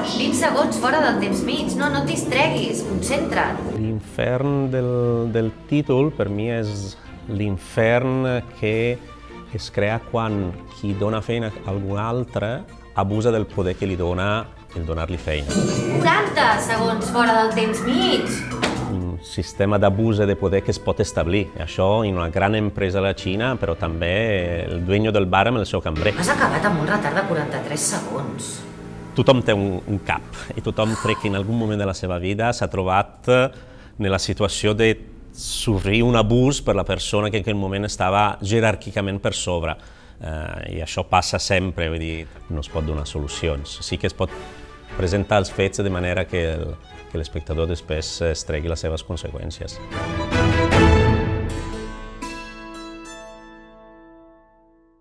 20 segons fora del temps mig, no, no et distreguis, concentra't. L'infern del, del títol per mi és l'infern que es crea quan qui dona feina a algú altre abusa del poder que li dona el donar-li feina. 40 segons fora del temps mig. Un sistema d'abús de poder que es pot establir. Això en una gran empresa a la Xina, però també el dueño del bar amb el seu cambrer. Has acabat amb un retard de 43 segons. Tothom té un, un cap i tothom crec que en algun moment de la seva vida s'ha trobat en la situació de sofrir un abús per la persona que en aquell moment estava jeràrquicament per sobre. Eh, I això passa sempre, vull dir, no es pot donar solucions. Sí que es pot presentar els fets de manera que l'espectador després es tregui les seves conseqüències.